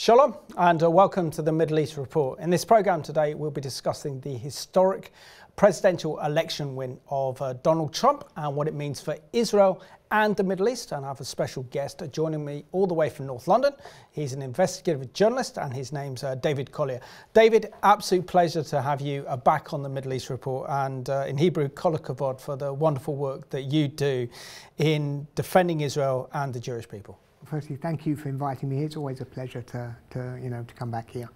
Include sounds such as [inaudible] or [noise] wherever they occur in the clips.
Shalom and uh, welcome to the Middle East Report. In this program today, we'll be discussing the historic presidential election win of uh, Donald Trump and what it means for Israel and the Middle East. And I have a special guest joining me all the way from North London. He's an investigative journalist and his name's uh, David Collier. David, absolute pleasure to have you uh, back on the Middle East Report and uh, in Hebrew, kol for the wonderful work that you do in defending Israel and the Jewish people firstly, thank you for inviting me. It's always a pleasure to, to you know, to come back here.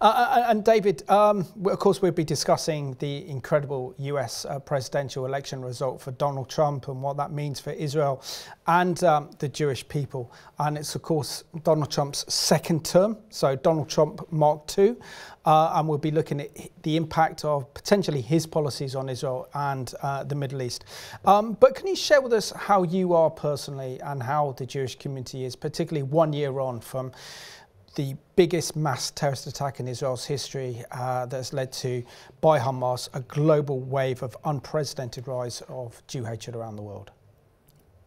Uh, uh and David, um, of course, we'll be discussing the incredible US uh, presidential election result for Donald Trump and what that means for Israel and um, the Jewish people. And it's, of course, Donald Trump's second term, so Donald Trump Mark II. Uh, and we'll be looking at the impact of potentially his policies on Israel and uh, the Middle East. Um, but can you share with us how you are personally and how the Jewish community is, particularly one year on from the biggest mass terrorist attack in Israel's history uh, has led to, by Hamas, a global wave of unprecedented rise of Jew hatred around the world?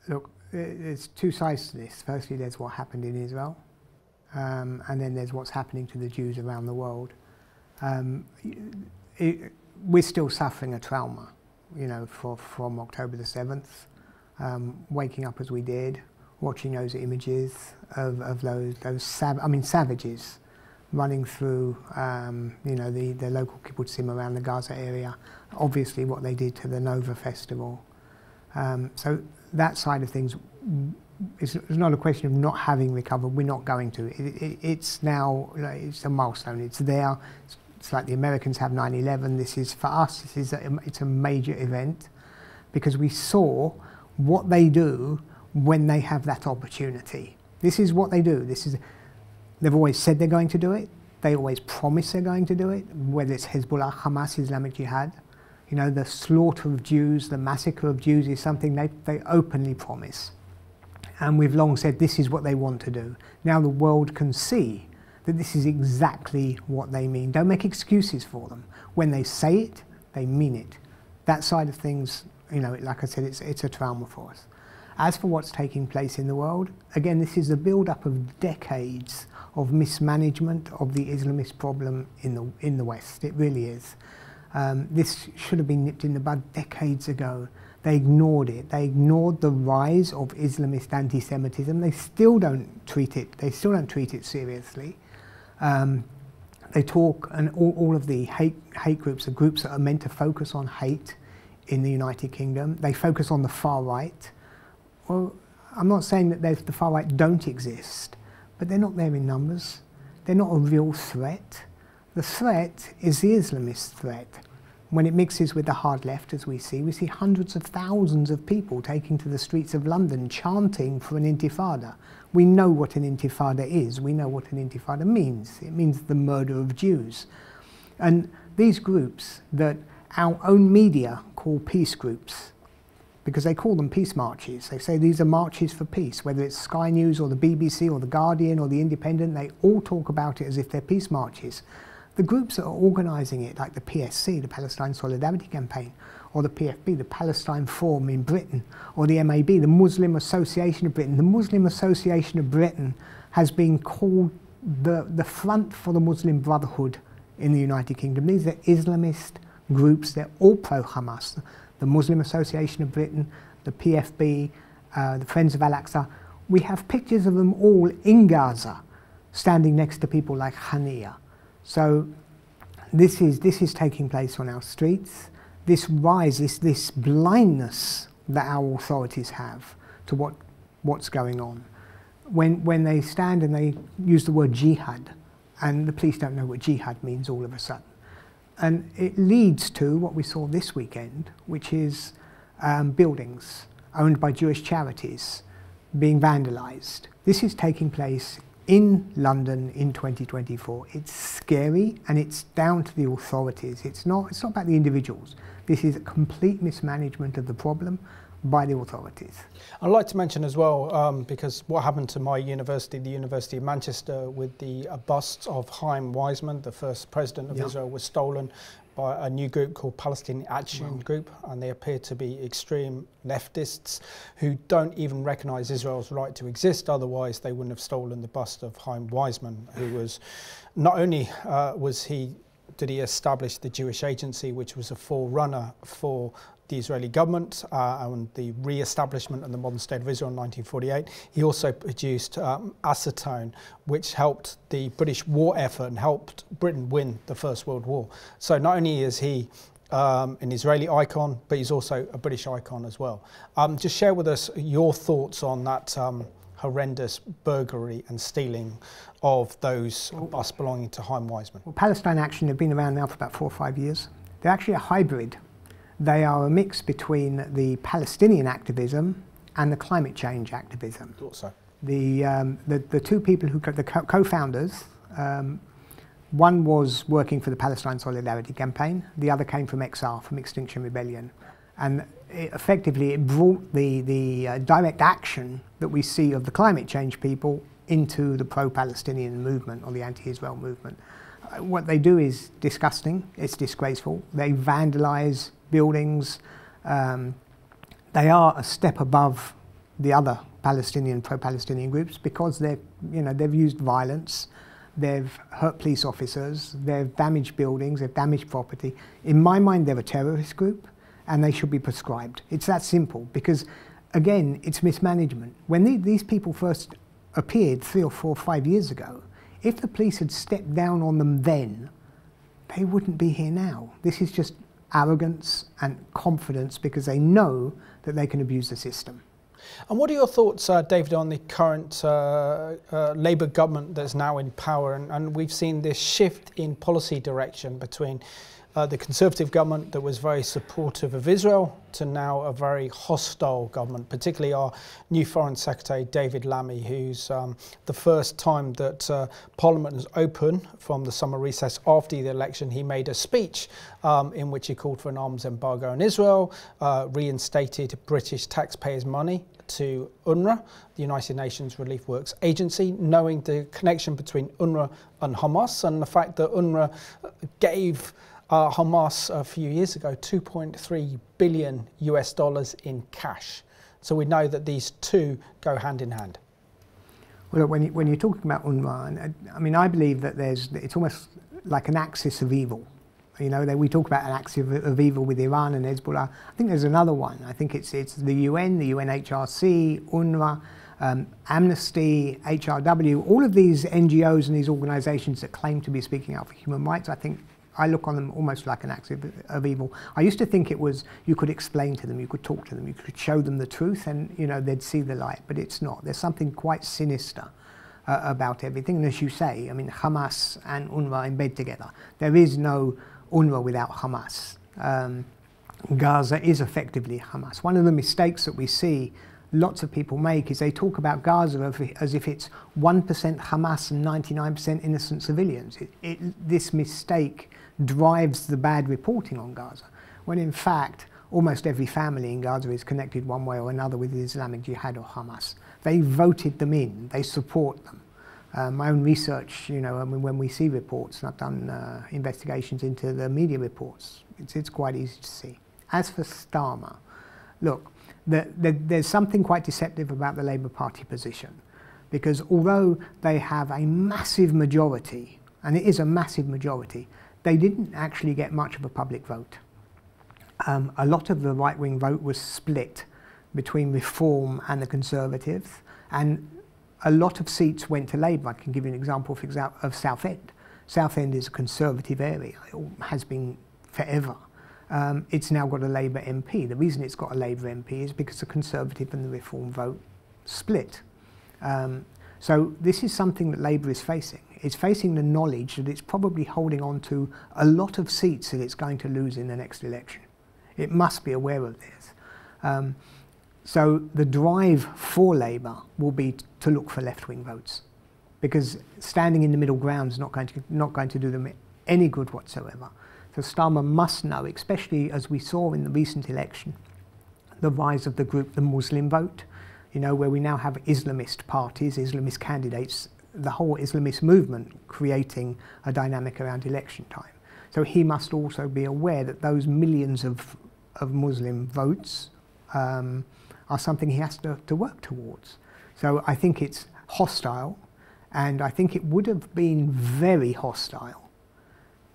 Look, there's two sides to this. Firstly, there's what happened in Israel, um, and then there's what's happening to the Jews around the world. Um, it, we're still suffering a trauma, you know, for, from October the 7th. Um, waking up as we did, watching those images of, of those, those sav- I mean, savages running through, um, you know, the, the local kibbutzim around the Gaza area. Obviously, what they did to the Nova Festival. Um, so that side of things it's not a question of not having recovered. We're not going to. It, it, it's now, it's a milestone. It's there. It's it's like the Americans have 9/11. This is for us. This is a, it's a major event because we saw what they do when they have that opportunity. This is what they do. This is they've always said they're going to do it. They always promise they're going to do it. Whether it's Hezbollah, Hamas, Islamic Jihad, you know, the slaughter of Jews, the massacre of Jews is something they, they openly promise. And we've long said this is what they want to do. Now the world can see that this is exactly what they mean. Don't make excuses for them. When they say it, they mean it. That side of things, you know, like I said, it's, it's a trauma for us. As for what's taking place in the world, again, this is a build-up of decades of mismanagement of the Islamist problem in the, in the West. It really is. Um, this should have been nipped in the bud decades ago. They ignored it. They ignored the rise of Islamist anti-Semitism. They still don't treat it. They still don't treat it seriously. Um, they talk, and all, all of the hate, hate groups are groups that are meant to focus on hate in the United Kingdom. They focus on the far right. Well, I'm not saying that the far right don't exist, but they're not there in numbers. They're not a real threat. The threat is the Islamist threat. When it mixes with the hard left, as we see, we see hundreds of thousands of people taking to the streets of London chanting for an intifada. We know what an intifada is. We know what an intifada means. It means the murder of Jews. And these groups that our own media call peace groups, because they call them peace marches. They say these are marches for peace, whether it's Sky News or the BBC or the Guardian or the Independent, they all talk about it as if they're peace marches. The groups that are organising it, like the PSC, the Palestine Solidarity Campaign, or the PFB, the Palestine Forum in Britain, or the MAB, the Muslim Association of Britain. The Muslim Association of Britain has been called the, the front for the Muslim Brotherhood in the United Kingdom. These are Islamist groups, they're all pro-Hamas. The Muslim Association of Britain, the PFB, uh, the Friends of Al-Aqsa. We have pictures of them all in Gaza, standing next to people like Haniyeh. So this is, this is taking place on our streets. This rise, this, this blindness that our authorities have to what, what's going on. When, when they stand and they use the word jihad, and the police don't know what jihad means all of a sudden. And it leads to what we saw this weekend, which is um, buildings owned by Jewish charities being vandalized. This is taking place in London in 2024. It's scary and it's down to the authorities. It's not, it's not about the individuals. This is a complete mismanagement of the problem by the authorities. I'd like to mention as well, um, because what happened to my university, the University of Manchester, with the uh, busts of Chaim Weizmann, the first president of Israel, was stolen by a new group called Palestinian Action wow. Group, and they appear to be extreme leftists who don't even recognise Israel's right to exist. Otherwise, they wouldn't have stolen the bust of Chaim Weizmann, who was not only uh, was he did he establish the Jewish Agency, which was a forerunner for the Israeli government uh, and the re-establishment of the modern state of Israel in 1948. He also produced um, acetone, which helped the British war effort and helped Britain win the First World War. So not only is he um, an Israeli icon, but he's also a British icon as well. Um, just share with us your thoughts on that um, horrendous burglary and stealing of those busts belonging to Chaim Weizmann. Well, Palestine Action have been around now for about four or five years. They're actually a hybrid they are a mix between the Palestinian activism and the climate change activism. Thought so. The, um, the, the two people who, the co-founders, um, one was working for the Palestine Solidarity Campaign, the other came from XR, from Extinction Rebellion. And it effectively, it brought the, the uh, direct action that we see of the climate change people into the pro-Palestinian movement or the anti-Israel movement. Uh, what they do is disgusting, it's disgraceful. They vandalize buildings. Um, they are a step above the other Palestinian, pro-Palestinian groups because they've, you know, they've used violence, they've hurt police officers, they've damaged buildings, they've damaged property. In my mind, they're a terrorist group and they should be proscribed. It's that simple because, again, it's mismanagement. When the, these people first appeared three or four, five years ago, if the police had stepped down on them then, they wouldn't be here now. This is just arrogance and confidence because they know that they can abuse the system. And what are your thoughts, uh, David, on the current uh, uh, Labour government that's now in power? And, and, we've seen this shift in policy direction between uh, the Conservative government that was very supportive of Israel to now a very hostile government, particularly our new Foreign Secretary, David Lammy, who's um, the first time that uh, Parliament was open from the summer recess after the election, he made a speech um, in which he called for an arms embargo on Israel, uh, reinstated British taxpayers' money to UNRWA, the United Nations Relief Works Agency, knowing the connection between UNRWA and Hamas and the fact that UNRWA gave uh, Hamas a few years ago 2.3 billion US dollars in cash. So we know that these two go hand in hand. Well, when, you, when you're talking about UNRWA, I mean, I believe that there's, it's almost like an axis of evil. You know, we talk about an axis of, of evil with Iran and Hezbollah. I think there's another one. I think it's, it's the UN, the UNHRC, UNRWA, um, Amnesty, HRW, all of these NGOs and these organizations that claim to be speaking out for human rights, I think I look on them almost like an act of, of, evil. I used to think it was you could explain to them, you could talk to them, you could show them the truth, and you know they'd see the light. But it's not. There's something quite sinister uh, about everything. And as you say, I mean, Hamas and UNRWA in bed together. There is no UNRWA without Hamas. Um, Gaza is effectively Hamas. One of the mistakes that we see lots of people make is they talk about Gaza as if it's 1% Hamas and 99% innocent civilians. It, it, this mistake drives the bad reporting on Gaza, when in fact almost every family in Gaza is connected one way or another with the Islamic Jihad or Hamas. They voted them in, they support them. Uh, my own research, you know, I mean, when we see reports, and I've done uh, investigations into the media reports, it's, it's quite easy to see. As for Starmer, look, the, the, there's something quite deceptive about the Labour Party position because although they have a massive majority, and it is a massive majority, they didn't actually get much of a public vote. Um, a lot of the right-wing vote was split between Reform and the Conservatives, and a lot of seats went to Labour. I can give you an example for example, of Southend. Southend is a Conservative area, it has been forever. Um, it's now got a Labour MP. The reason it's got a Labour MP is because the Conservative and the Reform vote split. Um, so this is something that Labour is facing. It's facing the knowledge that it's probably holding on to a lot of seats that it's going to lose in the next election. It must be aware of this. Um, so the drive for Labour will be to look for left-wing votes because standing in the middle ground is not going to, not going to do them any good whatsoever. So Starmer must know, especially as we saw in the recent election, the rise of the group, the Muslim vote, you know, where we now have Islamist parties, Islamist candidates, the whole Islamist movement creating a dynamic around election time. So he must also be aware that those millions of, of Muslim votes um, are something he has to, to work towards. So I think it's hostile, and I think it would have been very hostile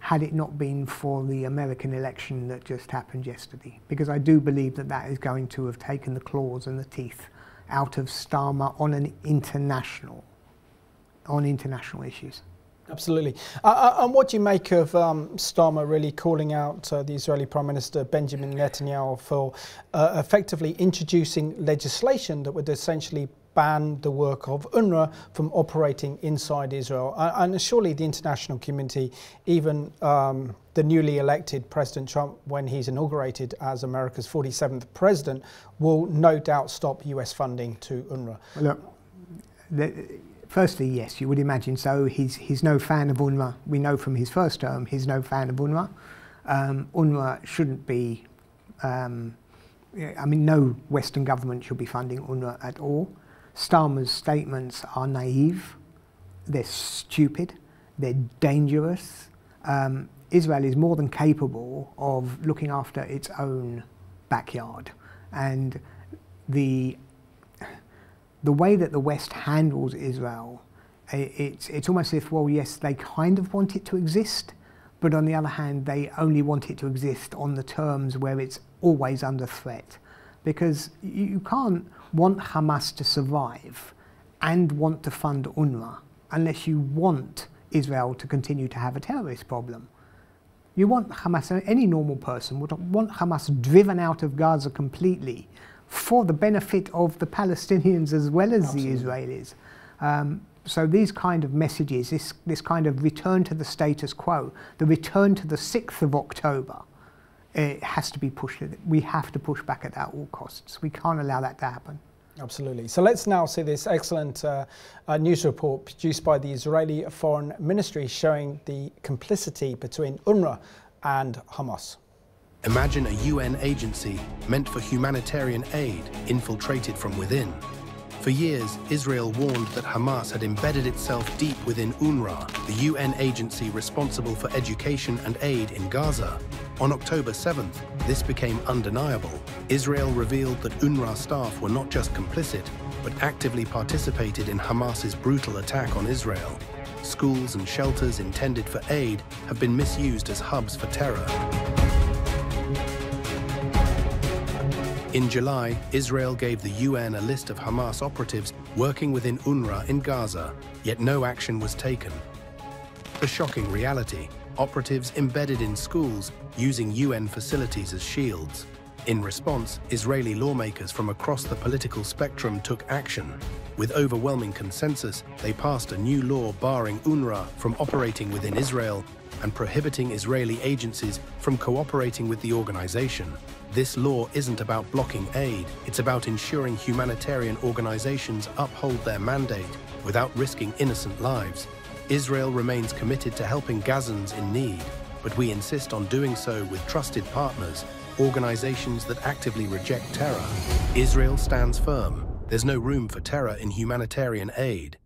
had it not been for the American election that just happened yesterday. Because I do believe that that is going to have taken the claws and the teeth out of Starmer on an international, on international issues. Absolutely. Uh, uh, and what do you make of um, Starmer really calling out uh, the Israeli Prime Minister Benjamin Netanyahu for uh, effectively introducing legislation that would essentially ban the work of UNRWA from operating inside Israel. And surely the international community, even um, the newly elected President Trump, when he's inaugurated as America's 47th president, will no doubt stop US funding to UNRWA. Look, firstly, yes, you would imagine so. He's, he's no fan of UNRWA. We know from his first term he's no fan of UNRWA. Um, UNRWA shouldn't be, um, I mean, no Western government should be funding UNRWA at all. Starmer's statements are naive, they're stupid, they're dangerous. Um, Israel is more than capable of looking after its own backyard. And the, the way that the West handles Israel, it's, it's almost as if, well, yes, they kind of want it to exist, but on the other hand, they only want it to exist on the terms where it's always under threat. Because you can't want Hamas to survive and want to fund UNRWA unless you want Israel to continue to have a terrorist problem. You want Hamas, any normal person would want Hamas driven out of Gaza completely for the benefit of the Palestinians as well as Absolutely. the Israelis. Um, so these kind of messages, this, this kind of return to the status quo, the return to the 6th of October, it has to be pushed. We have to push back at that all costs. We can't allow that to happen. Absolutely. So let's now see this excellent uh, uh, news report produced by the Israeli Foreign Ministry showing the complicity between UNRWA and Hamas. Imagine a UN agency meant for humanitarian aid infiltrated from within for years, Israel warned that Hamas had embedded itself deep within UNRWA, the UN agency responsible for education and aid in Gaza. On October 7th, this became undeniable. Israel revealed that UNRWA staff were not just complicit, but actively participated in Hamas's brutal attack on Israel. Schools and shelters intended for aid have been misused as hubs for terror. In July, Israel gave the UN a list of Hamas operatives working within UNRWA in Gaza, yet no action was taken. The shocking reality, operatives embedded in schools using UN facilities as shields. In response, Israeli lawmakers from across the political spectrum took action. With overwhelming consensus, they passed a new law barring UNRWA from operating within Israel and prohibiting Israeli agencies from cooperating with the organization. This law isn't about blocking aid, it's about ensuring humanitarian organizations uphold their mandate without risking innocent lives. Israel remains committed to helping Gazans in need, but we insist on doing so with trusted partners, organizations that actively reject terror. Israel stands firm. There's no room for terror in humanitarian aid.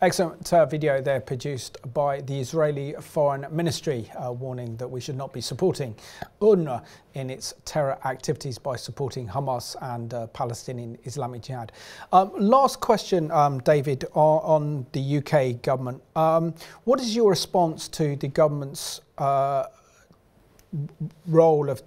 Excellent uh, video there produced by the Israeli Foreign Ministry, uh, warning that we should not be supporting UNRWA in its terror activities by supporting Hamas and uh, Palestinian Islamic Jihad. Um, last question, um, David, on, the UK government. Um, what is your response to the government's uh, role of,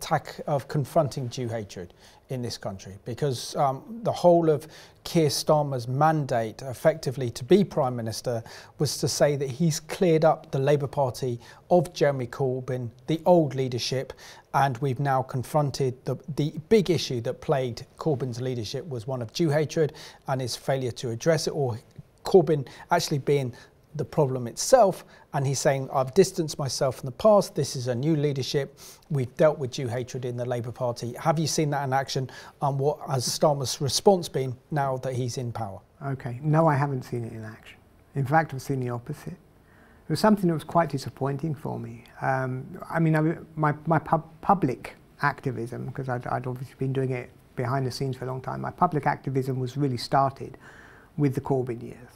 of confronting Jew hatred in this country because um, the whole of Keir Starmer's mandate effectively to be Prime Minister was to say that he's cleared up the Labour Party of Jeremy Corbyn, the old leadership, and we've now confronted the, the big issue that plagued Corbyn's leadership was one of Jew hatred and his failure to address it, or Corbyn actually being the problem itself. And he's saying, I've distanced myself from the past. This is a new leadership. We've dealt with Jew hatred in the Labour Party. Have you seen that in action? And what has Starmer's response been now that he's in power? Okay. No, I haven't seen it in action. In fact, I've seen the opposite. It was something that was quite disappointing for me. Um, I mean, I, my, my pub public activism, because I'd, I'd obviously been doing it behind the scenes for a long time, my public activism was really started with the Corbyn years.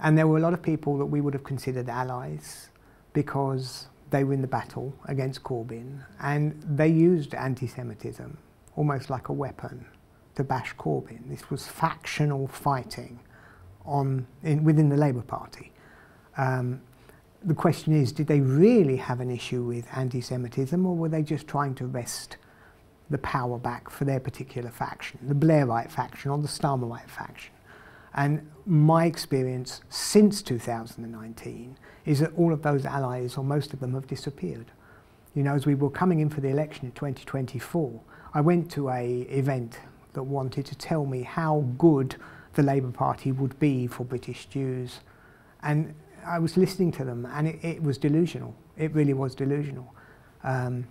And there were a lot of people that we would have considered allies because they were in the battle against Corbyn and they used anti Semitism almost like a weapon to bash Corbyn. This was factional fighting on, in, within the Labour Party. Um, the question is, did they really have an issue with anti Semitism or were they just trying to wrest the power back for their particular faction, the Blairite faction or the Starmerite faction? And my experience since 2019 is that all of those allies, or most of them, have disappeared. You know, as we were coming in for the election in 2024, I went to a event that wanted to tell me how good the Labour Party would be for British Jews. And I was listening to them and it, it was delusional. It really was delusional. Um,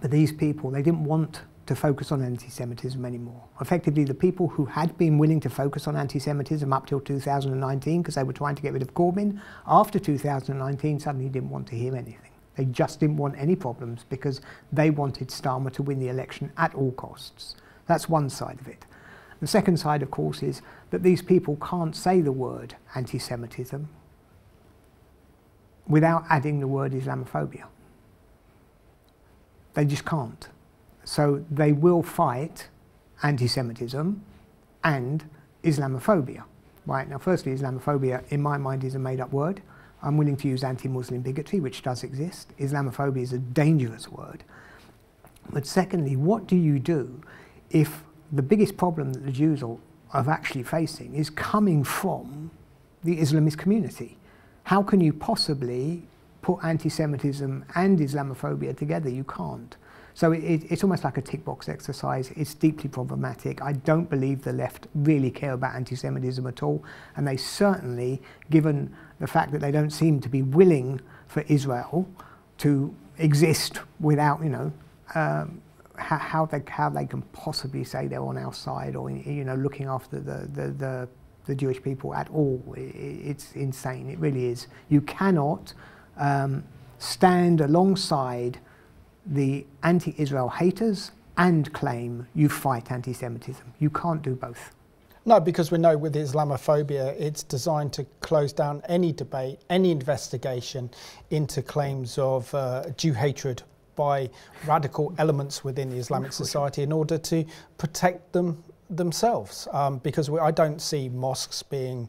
but these people, they didn't want to focus on anti-Semitism anymore. Effectively, the people who had been willing to focus on anti-Semitism up till 2019 because they were trying to get rid of Corbyn, after 2019 suddenly didn't want to hear anything. They just didn't want any problems because they wanted Starmer to win the election at all costs. That's one side of it. The second side, of course, is that these people can't say the word anti-Semitism without adding the word Islamophobia. They just can't. So they will fight anti-Semitism and Islamophobia. Right now, firstly, Islamophobia, in my mind, is a made-up word. I'm willing to use anti-Muslim bigotry, which does exist. Islamophobia is a dangerous word. But secondly, what do you do if the biggest problem that the Jews are, are actually facing is coming from the Islamist community? How can you possibly put anti-Semitism and Islamophobia together? You can't. So it, it's almost like a tick box exercise. It's deeply problematic. I don't believe the left really care about anti-Semitism at all, and they certainly, given the fact that they don't seem to be willing for Israel to exist without, you know, um, how, they how they can possibly say they're on our side or you know looking after the the, the, the Jewish people at all. It's insane. It really is. You cannot um, stand alongside the anti-Israel haters and claim you fight anti-Semitism. You can't do both. No, because we know with Islamophobia, it's designed to close down any debate, any investigation into claims of uh, Jew hatred by radical elements within the Islamic society in order to protect them themselves. Um, because we, I don't see mosques being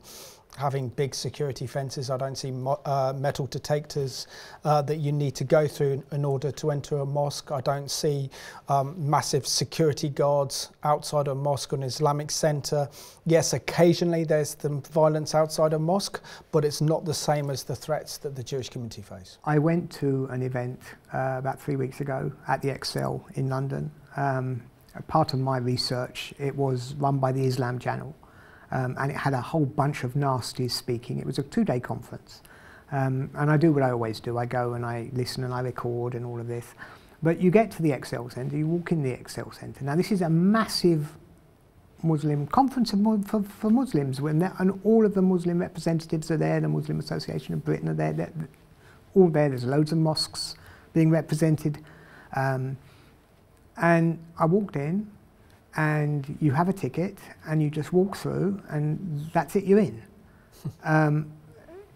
having big security fences. I don't see uh, metal detectors uh, that you need to go through in order to enter a mosque. I don't see um, massive security guards outside a mosque or an Islamic centre. Yes, occasionally there's the violence outside a mosque, but it's not the same as the threats that the Jewish community face. I went to an event uh, about three weeks ago at the Excel in London. Um, part of my research, it was run by the Islam Channel um, and it had a whole bunch of nasties speaking. It was a two-day conference. Um, and I do what I always do. I go and I listen and I record and all of this. But you get to the Excel Centre, you walk in the Excel Centre. Now, this is a massive Muslim conference for, for Muslims, when and all of the Muslim representatives are there. The Muslim Association of Britain are there. They're, all there. There's loads of mosques being represented. Um, and I walked in, and you have a ticket and you just walk through and that's it, you're in. [laughs] um,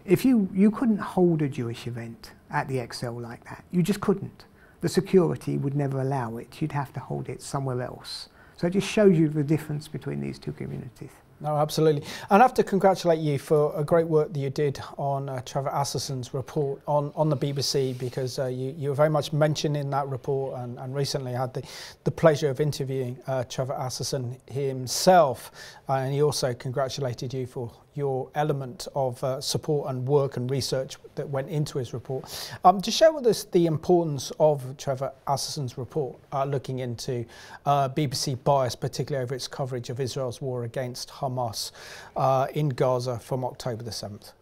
if you, you couldn't hold a Jewish event at the Excel like that, you just couldn't. The security would never allow it. You'd have to hold it somewhere else. So it just shows you the difference between these two communities. No, absolutely. And I have to congratulate you for a great work that you did on uh, Trevor Asserson's report on, on the BBC because uh, you, you were very much mentioned in that report and, and recently had the, the pleasure of interviewing uh, Trevor Asserson himself. And he also congratulated you for your element of uh, support and work and research that went into his report. Um, to share with us the importance of Trevor Asserson's report, uh, looking into uh, BBC bias, particularly over its coverage of Israel's war against Hamas uh, in Gaza from October the 7th.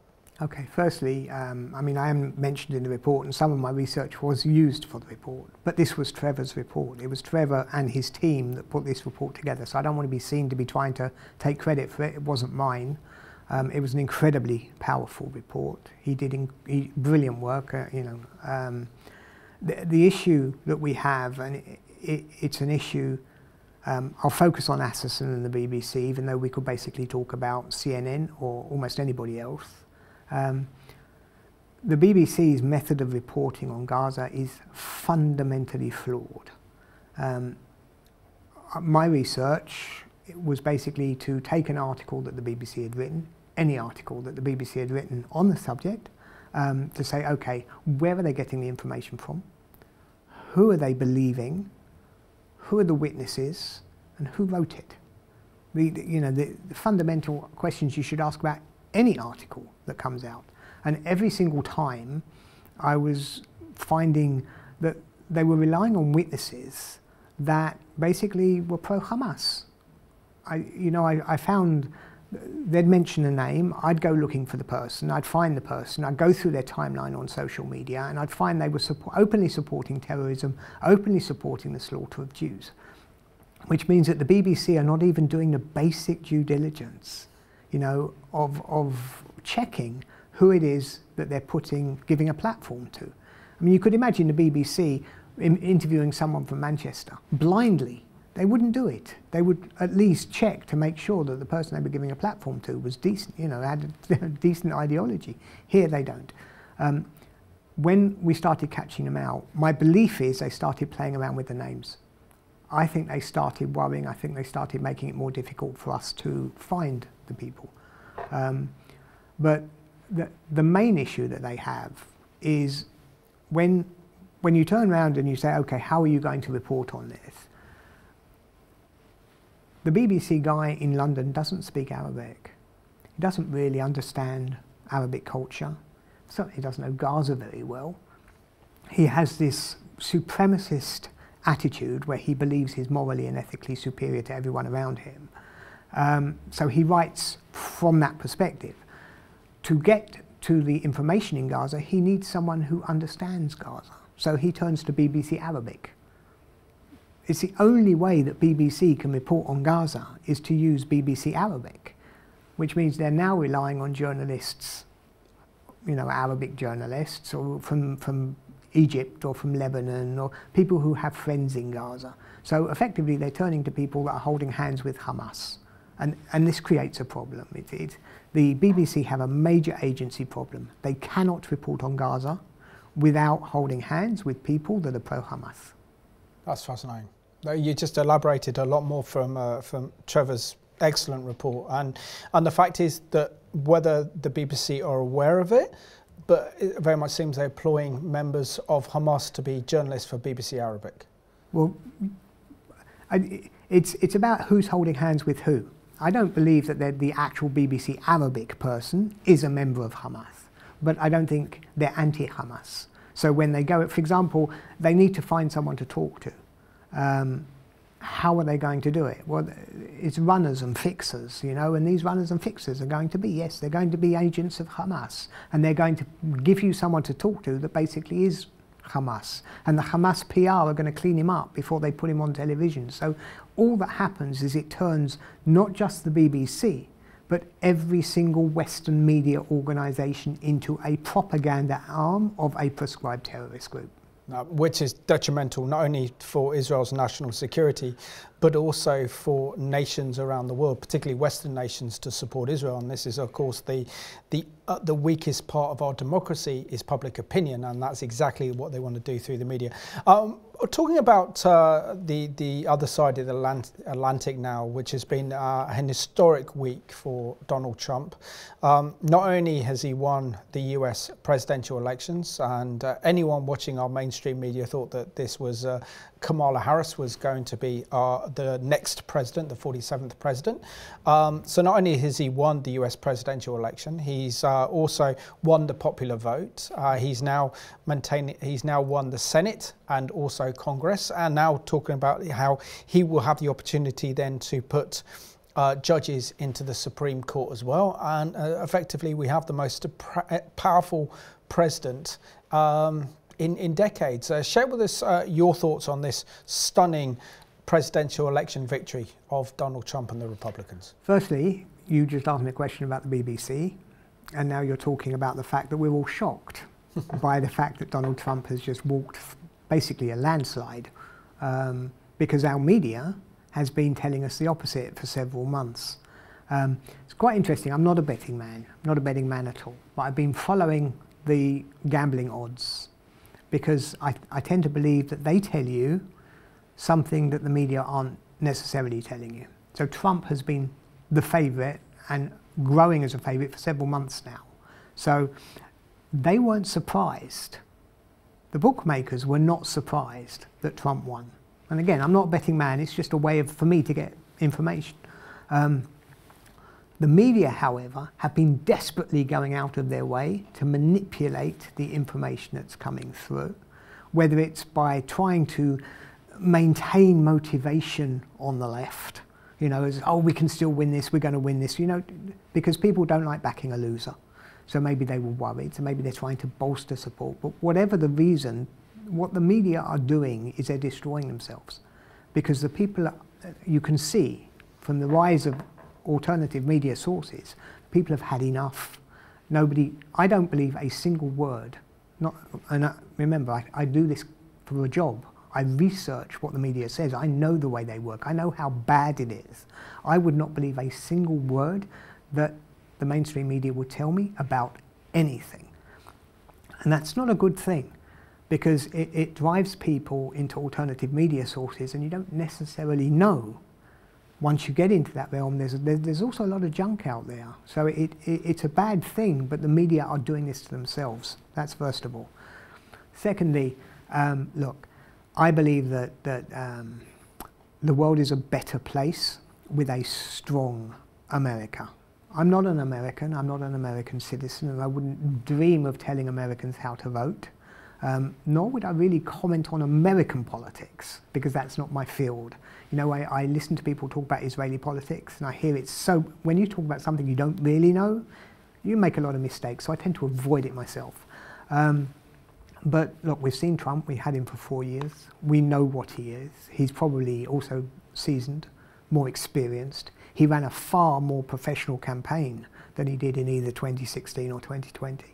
Okay, firstly, um, I mean, I am mentioned in the report, and some of my research was used for the report, but this was Trevor's report. It was Trevor and his team that put this report together, so I don't want to be seen to be trying to take credit for it. It wasn't mine. Um, it was an incredibly powerful report. He did in, he, brilliant work. Uh, you know, um, the, the issue that we have, and it, it, it's an issue. Um, I'll focus on Asserson and the BBC, even though we could basically talk about CNN or almost anybody else. Um, the BBC's method of reporting on Gaza is fundamentally flawed. Um, my research was basically to take an article that the BBC had written, any article that the BBC had written on the subject, um, to say, okay, where are they getting the information from? Who are they believing? Who are the witnesses? And who wrote it? The, you know, the, the fundamental questions you should ask about any article that comes out. And every single time I was finding that they were relying on witnesses that basically were pro-Hamas. I, you know, I, I found they'd mention a name, I'd go looking for the person, I'd find the person, I'd go through their timeline on social media, and I'd find they were support, openly supporting terrorism, openly supporting the slaughter of Jews, which means that the BBC are not even doing the basic due diligence, you know, of, of checking who it is that they're putting, giving a platform to. I mean, you could imagine the BBC interviewing someone from Manchester blindly they wouldn't do it. They would at least check to make sure that the person they were giving a platform to was decent, you know, had a [laughs] decent ideology. Here they don't. Um, when we started catching them out, my belief is they started playing around with the names. I think they started worrying. I think they started making it more difficult for us to find the people. Um, but the, the main issue that they have is when, when you turn around and you say, okay, how are you going to report on this? The BBC guy in London doesn't speak Arabic. He doesn't really understand Arabic culture. Certainly doesn't know Gaza very well. He has this supremacist attitude where he believes he's morally and ethically superior to everyone around him. Um, so he writes from that perspective. To get to the information in Gaza, he needs someone who understands Gaza. So he turns to BBC Arabic. It's the only way that BBC can report on Gaza is to use BBC Arabic, which means they're now relying on journalists, you know, Arabic journalists or from, from Egypt or from Lebanon or people who have friends in Gaza. So effectively they're turning to people that are holding hands with Hamas. And, and this creates a problem. It, it, the BBC have a major agency problem. They cannot report on Gaza without holding hands with people that are pro-Hamas. That's fascinating. You just elaborated a lot more from uh, from Trevor's excellent report, and and the fact is that whether the BBC are aware of it, but it very much seems they're employing members of Hamas to be journalists for BBC Arabic. Well, I, it's it's about who's holding hands with who. I don't believe that the actual BBC Arabic person is a member of Hamas, but I don't think they're anti-Hamas. So when they go, for example, they need to find someone to talk to. Um, how are they going to do it? Well, it's runners and fixers, you know, and these runners and fixers are going to be, yes, they're going to be agents of Hamas, and they're going to give you someone to talk to that basically is Hamas. And the Hamas PR are going to clean him up before they put him on television. So all that happens is it turns not just the BBC, but every single Western media organisation into a propaganda arm of a prescribed terrorist group. Uh, which is detrimental not only for Israel's national security, but also for nations around the world, particularly Western nations, to support Israel. And this is, of course, the the uh, the weakest part of our democracy is public opinion, and that's exactly what they want to do through the media. Um, talking about uh, the the other side of the Atlantic now, which has been uh, an historic week for Donald Trump. Um, not only has he won the U.S. presidential elections, and uh, anyone watching our mainstream media thought that this was uh, Kamala Harris was going to be uh, the next president, the 47th president. Um, so not only has he won the US presidential election, he's uh, also won the popular vote. Uh, he's now maintaining, he's now won the Senate and also Congress, and now talking about how he will have the opportunity then to put uh, judges into the Supreme Court as well. And uh, effectively, we have the most powerful president um, in, in decades. Uh, share with us uh, your thoughts on this stunning presidential election victory of Donald Trump and the Republicans. Firstly, you just asked me a question about the BBC, and now you're talking about the fact that we're all shocked [laughs] by the fact that Donald Trump has just walked basically a landslide um, because our media has been telling us the opposite for several months. Um, it's quite interesting. I'm not a betting man, I'm not a betting man at all, but I've been following the gambling odds because I, I tend to believe that they tell you something that the media aren't necessarily telling you. So Trump has been the favourite and growing as a favourite for several months now. So they weren't surprised. The bookmakers were not surprised that Trump won. And again, I'm not a betting man, it's just a way of, for me to get information. Um, the media, however, have been desperately going out of their way to manipulate the information that's coming through, whether it's by trying to maintain motivation on the left, you know, as, oh, we can still win this, we're going to win this, you know, because people don't like backing a loser. So maybe they were worried, so maybe they're trying to bolster support. But whatever the reason, what the media are doing is they're destroying themselves. Because the people, you can see from the rise of alternative media sources, people have had enough. Nobody, I don't believe a single word. Not, and I, remember, I, I do this for a job. I research what the media says. I know the way they work. I know how bad it is. I would not believe a single word that the mainstream media would tell me about anything. And that's not a good thing because it, it drives people into alternative media sources and you don't necessarily know once you get into that realm, there's, there's also a lot of junk out there. So it, it, it's a bad thing, but the media are doing this to themselves. That's first of all. Secondly, um, look, I believe that, that um, the world is a better place with a strong America. I'm not an American, I'm not an American citizen, and I wouldn't dream of telling Americans how to vote. Um, nor would I really comment on American politics, because that's not my field. Know, I, I listen to people talk about Israeli politics, and I hear it so, when you talk about something you don't really know, you make a lot of mistakes, so I tend to avoid it myself. Um, but look, we've seen Trump, we had him for four years, we know what he is. He's probably also seasoned, more experienced. He ran a far more professional campaign than he did in either 2016 or 2020.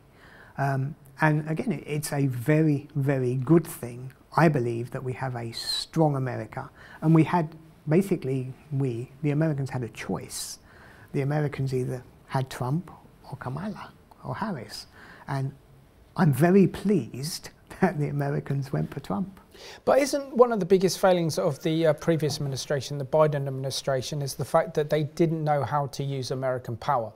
Um, and again, it's a very, very good thing, I believe, that we have a strong America. And we had, basically, we, the Americans, had a choice. The Americans either had Trump or Kamala or Harris. And I'm very pleased [laughs] that the Americans went for Trump. But isn't one of the biggest failings of the uh, previous administration, the Biden administration, is the fact that they didn't know how to use American power?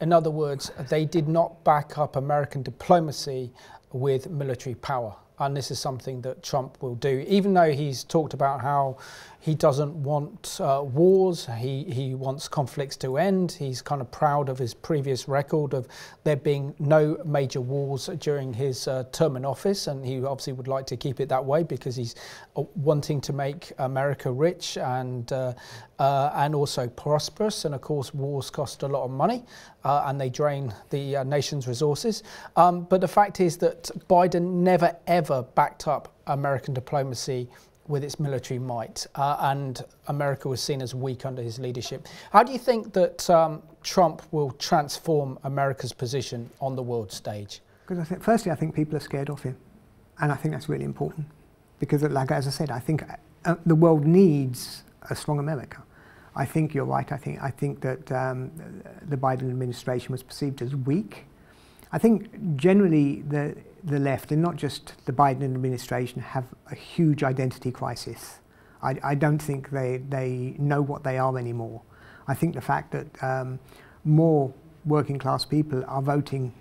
In other words, they did not back up American diplomacy with military power. And this is something that Trump will do, even though he's talked about how he doesn't want uh, wars. He, he wants conflicts to end. He's kind of proud of his previous record of there being no major wars during his uh, term in office. And he obviously would like to keep it that way because he's uh, wanting to make America rich and, uh, uh, and also prosperous. And of course, wars cost a lot of money uh, and they drain the nation's resources. Um, but the fact is that Biden never ever backed up American diplomacy with its military might, uh, and America was seen as weak under his leadership. How do you think that um, Trump will transform America's position on the world stage? Because I think, firstly, I think people are scared of him, and I think that's really important. Because, like as I said, I think uh, the world needs a strong America. I think you're right. I think I think that um, the Biden administration was perceived as weak. I think generally the the left, and not just the Biden administration, have a huge identity crisis. I, I don't think they, they know what they are anymore. I think the fact that um, more working class people are voting,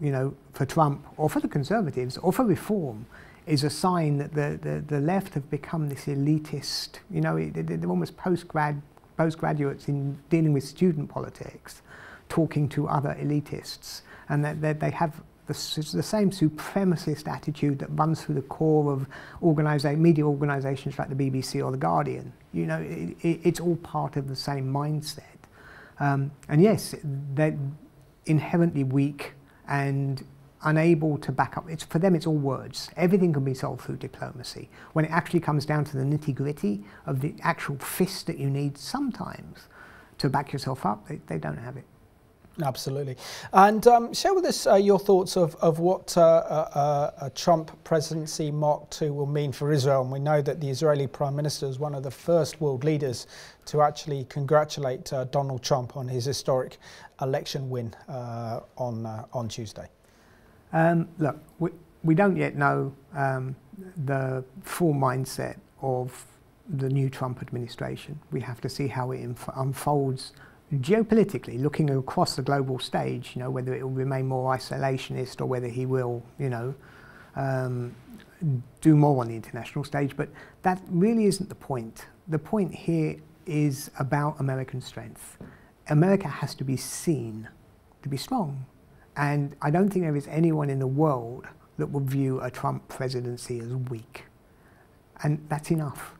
you know, for Trump or for the Conservatives or for reform is a sign that the, the, the left have become this elitist, you know, they're almost post-grad, postgraduates in dealing with student politics, talking to other elitists, and that, that they have the, the same supremacist attitude that runs through the core of organisa media organisations like the BBC or the Guardian. You know, it, it, it's all part of the same mindset. Um, and yes, they're inherently weak and unable to back up. It's, for them, it's all words. Everything can be solved through diplomacy. When it actually comes down to the nitty gritty of the actual fist that you need sometimes to back yourself up, they, they don't have it. Absolutely. And um, share with us uh, your thoughts of, of what uh, uh, a Trump presidency Mark II will mean for Israel. And we know that the Israeli Prime Minister is one of the first world leaders to actually congratulate uh, Donald Trump on his historic election win uh, on, uh, on Tuesday. Um, look, we, we don't yet know um, the full mindset of the new Trump administration. We have to see how it unfolds geopolitically, looking across the global stage, you know, whether it will remain more isolationist or whether he will, you know, um, do more on the international stage. But that really isn't the point. The point here is about American strength. America has to be seen to be strong. And I don't think there is anyone in the world that would view a Trump presidency as weak. And that's enough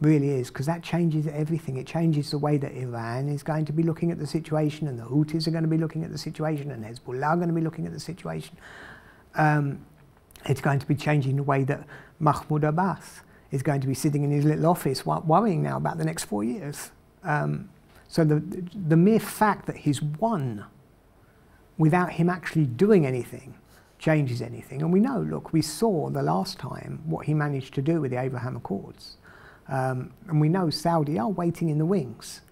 really is, because that changes everything. It changes the way that Iran is going to be looking at the situation, and the Houthis are going to be looking at the situation, and Hezbollah are going to be looking at the situation. Um, it's going to be changing the way that Mahmoud Abbas is going to be sitting in his little office worrying now about the next four years. Um, so the, the mere fact that he's won without him actually doing anything changes anything. And we know, look, we saw the last time what he managed to do with the Abraham Accords. Um, and we know Saudi are waiting in the wings.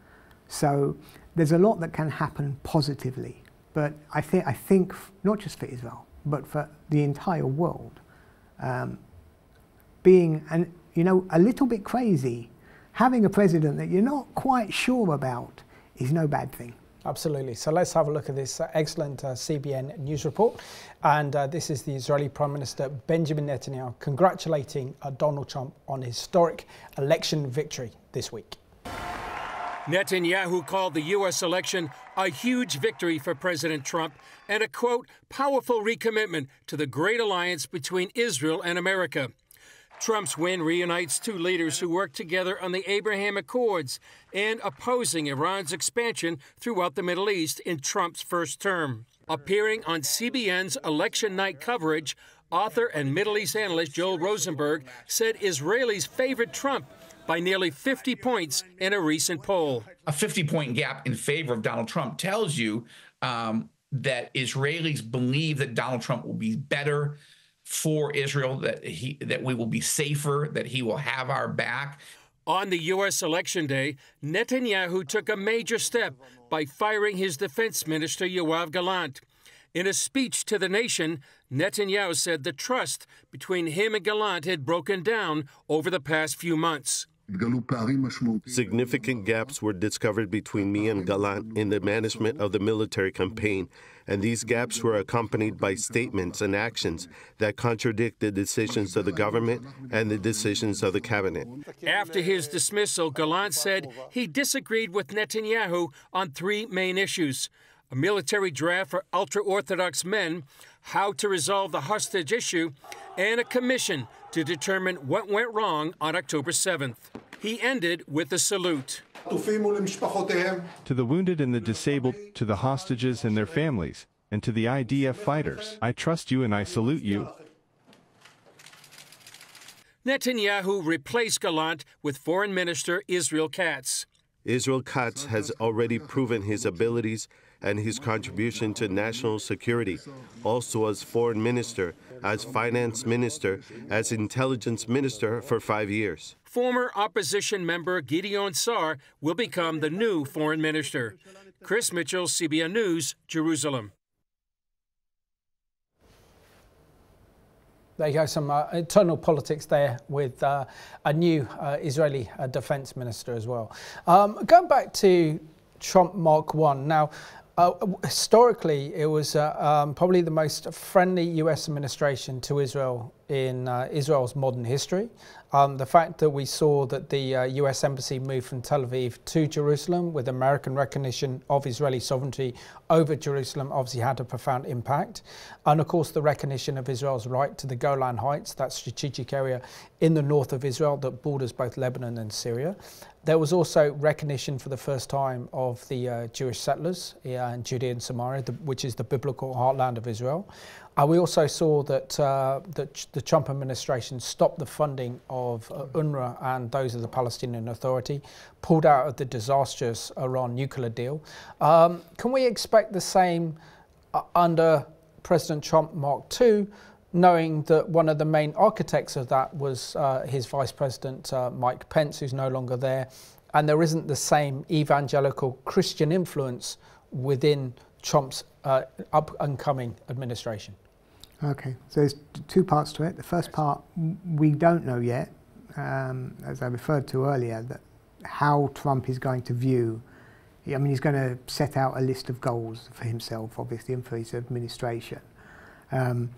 So there's a lot that can happen positively. But I, th- I think, not just for Israel, but for the entire world, um, being, and you know, a little bit crazy, having a president that you're not quite sure about is no bad thing. Absolutely. So let's have a look at this uh, excellent uh, CBN news report. And uh, this is the Israeli Prime Minister Benjamin Netanyahu congratulating uh, Donald Trump on his historic election victory this week. Netanyahu called the U.S. election a huge victory for President Trump and a quote, powerful recommitment to the great alliance between Israel and America. Trump's win reunites two leaders who worked together on the Abraham Accords and opposing Iran's expansion throughout the Middle East in Trump's first term. Appearing on CBN's election night coverage, author and Middle East analyst Joel Rosenberg said Israelis favored Trump by nearly 50 points in a recent poll. A 50 point gap in favor of Donald Trump tells you um, that Israelis believe that Donald Trump will be better for Israel, that he that we will be safer, that he will have our back. On the U.S. election day, Netanyahu took a major step by firing his defense minister, Yoav Gallant. In a speech to the nation, Netanyahu said the trust between him and Gallant had broken down over the past few months. Significant gaps were discovered between me and Gallant in the management of the military campaign, and these gaps were accompanied by statements and actions that contradict the decisions of the government and the decisions of the cabinet. After his dismissal, Gallant said he disagreed with Netanyahu on three main issues a military draft for ultra Orthodox men, how to resolve the hostage issue, and a commission to determine what went wrong on October 7th. He ended with a salute. To the wounded and the disabled, to the hostages and their families, and to the IDF fighters, I trust you and I salute you. Netanyahu replaced Gallant with Foreign Minister Israel Katz. Israel Katz has already proven his abilities and his contribution to national security, also as foreign minister, as finance minister, as intelligence minister for five years. Former opposition member Gideon Sa'ar will become the new foreign minister. Chris Mitchell, CBN News, Jerusalem. There you go, some uh, internal politics there with uh, a new uh, Israeli uh, defense minister as well. Um, going back to Trump Mark 1, now uh, historically, it was uh, um, probably the most friendly US administration to Israel in uh, Israel's modern history. Um, the fact that we saw that the uh, US embassy moved from Tel Aviv to Jerusalem with American recognition of Israeli sovereignty over Jerusalem obviously had a profound impact. And of course, the recognition of Israel's right to the Golan Heights, that strategic area in the north of Israel that borders both Lebanon and Syria. There was also recognition for the first time of the uh, Jewish settlers in Judea and Samaria, the, which is the biblical heartland of Israel. Uh, we also saw that, uh, that the Trump administration stopped the funding of uh, UNRWA and those of the Palestinian Authority, pulled out of the disastrous Iran nuclear deal. Um, can we expect the same uh, under President Trump Mark II, knowing that one of the main architects of that was uh, his Vice President uh, Mike Pence, who's no longer there, and there isn't the same evangelical Christian influence within Trump's uh, up and coming administration? Okay, so there's two parts to it. The first part, we don't know yet, um, as I referred to earlier, that how Trump is going to view. I mean, he's going to set out a list of goals for himself, obviously, and for his administration. Um,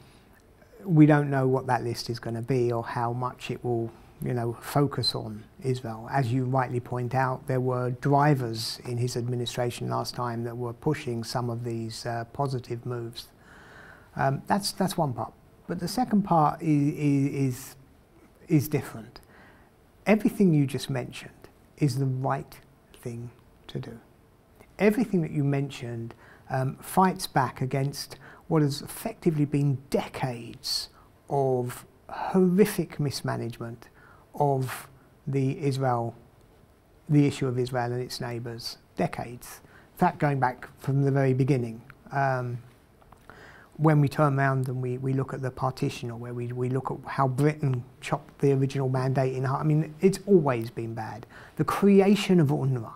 we don't know what that list is going to be or how much it will, you know, focus on Israel. As you rightly point out, there were drivers in his administration last time that were pushing some of these uh, positive moves um, that's, that's one part. But the second part is, is, is different. Everything you just mentioned is the right thing to do. Everything that you mentioned um, fights back against what has effectively been decades of horrific mismanagement of the Israel, the issue of Israel and its neighbours. Decades. In fact, going back from the very beginning. Um, when we turn around and we, we look at the partition or where we, we look at how Britain chopped the original mandate in half, I mean, it's always been bad. The creation of UNRWA,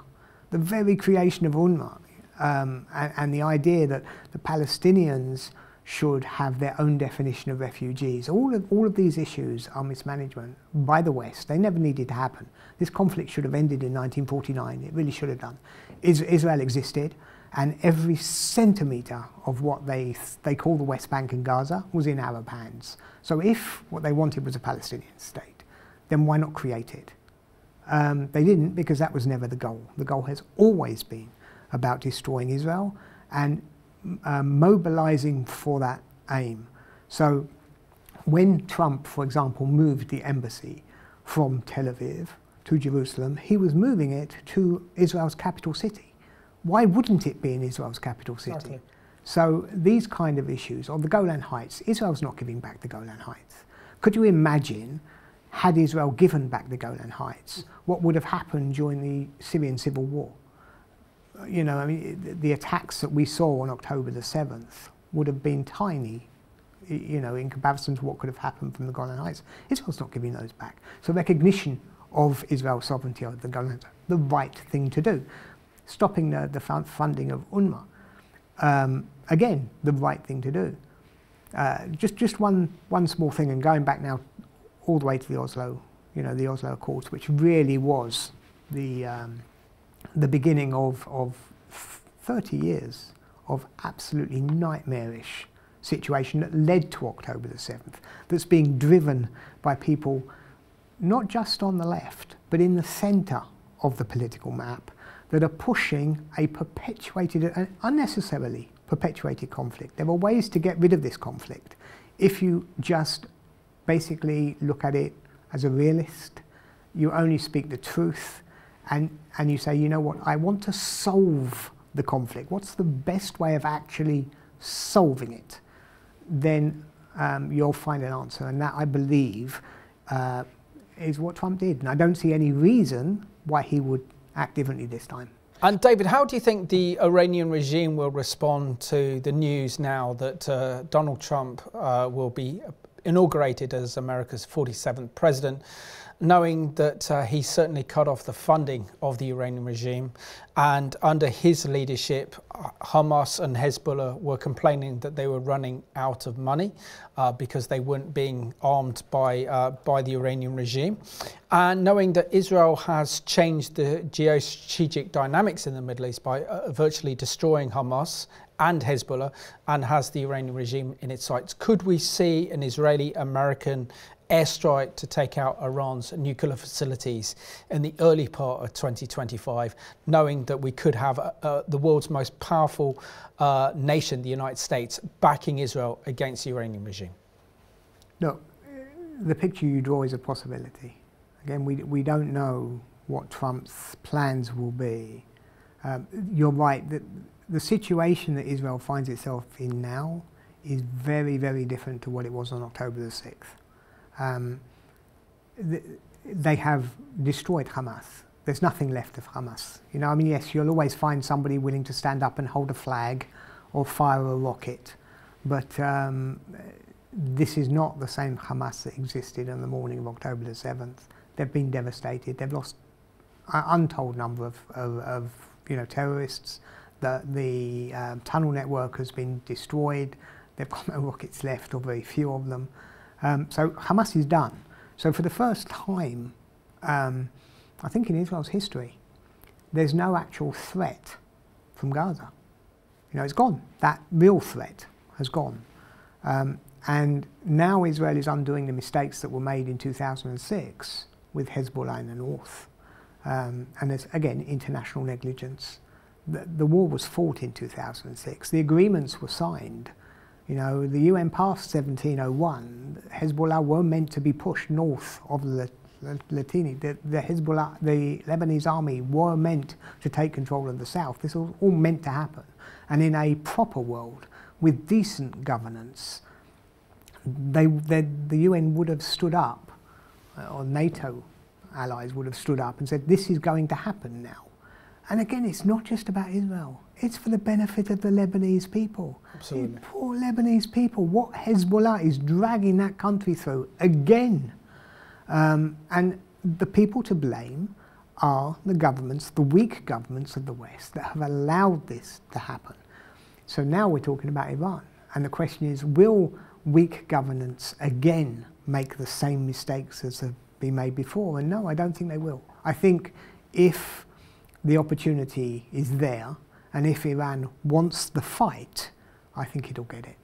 the very creation of UNRWA, um, and, and, the idea that the Palestinians should have their own definition of refugees. All of, all of these issues are mismanagement by the West. They never needed to happen. This conflict should have ended in 1949. It really should have done. Israel existed and every centimetre of what they, they call the West Bank and Gaza was in Arab hands. So if what they wanted was a Palestinian state, then why not create it? Um, they didn't because that was never the goal. The goal has always been about destroying Israel and um, mobilizing for that aim. So when Trump, for example, moved the embassy from Tel Aviv to Jerusalem, he was moving it to Israel's capital city why wouldn't it be in Israel's capital city? So these kind of issues, or the Golan Heights, Israel's not giving back the Golan Heights. Could you imagine, had Israel given back the Golan Heights, what would have happened during the Syrian civil war? You know, I mean, the attacks that we saw on October the 7th would have been tiny, you know, in comparison to what could have happened from the Golan Heights. Israel's not giving those back. So recognition of Israel's sovereignty over the Golan Heights, the right thing to do stopping the, the funding of UNRWA. Um, again, the right thing to do. Uh, just just one one small thing, and going back now all the way to the Oslo, you know, the Oslo Accords, which really was the um, the beginning of of 30 years of absolutely nightmarish situation that led to October the 7th, that's being driven by people not just on the left, but in the centre of the political map, that are pushing a perpetuated, an unnecessarily perpetuated conflict. There are ways to get rid of this conflict if you just basically look at it as a realist, you only speak the truth, and, and you say, you know what, I want to solve the conflict. What's the best way of actually solving it? Then um, you'll find an answer. And that, I believe, uh, is what Trump did. And I don't see any reason why he would act differently this time. And David, how do you think the Iranian regime will respond to the news now that uh, Donald Trump uh, will be inaugurated as America's 47th president? Knowing that uh, he certainly cut off the funding of the Iranian regime. And under his leadership, Hamas and Hezbollah were complaining that they were running out of money uh, because they weren't being armed by, uh, by the Iranian regime. And knowing that Israel has changed the geostrategic dynamics in the Middle East by uh, virtually destroying Hamas and Hezbollah and has the Iranian regime in its sights. Could we see an Israeli American airstrike to take out Iran's nuclear facilities in the early part of 2025, knowing that we could have uh, uh, the world's most powerful uh, nation, the United States, backing Israel against the Iranian regime? No, the picture you draw is a possibility. Again, we, we don't know what Trump's plans will be. Um, you're right, that the situation that Israel finds itself in now is very, very different to what it was on October the 6th. Um, the, they have destroyed Hamas. There's nothing left of Hamas. You know, I mean, yes, you'll always find somebody willing to stand up and hold a flag or fire a rocket, but um, this is not the same Hamas that existed on the morning of October the 7th. They've been devastated. They've lost an untold number of, of, of you know, terrorists. The, the um, tunnel network has been destroyed. They've got no [laughs] rockets left, or very few of them. Um, so Hamas is done. So for the first time, um, I think in Israel's history, there's no actual threat from Gaza. You know, it's gone. That real threat has gone. Um, and now Israel is undoing the mistakes that were made in 2006 with Hezbollah in the north. Um, and there's, again, international negligence. The, the war was fought in 2006. The agreements were signed. You know, the UN passed 1701. Hezbollah were meant to be pushed north of the Litani. The, the Hezbollah, the Lebanese army were meant to take control of the south. This was all meant to happen. And in a proper world, with decent governance, they, they, the UN would have stood up, uh, or NATO allies would have stood up and said, this is going to happen now. And again, it's not just about Israel. It's for the benefit of the Lebanese people. Absolutely. poor Lebanese people. What Hezbollah is dragging that country through again. Um, and the people to blame are the governments, the weak governments of the West that have allowed this to happen. So now we're talking about Iran. And the question is, will weak governance again make the same mistakes as have been made before? And no, I don't think they will. I think if the opportunity is there and if Iran wants the fight, I think it'll get it.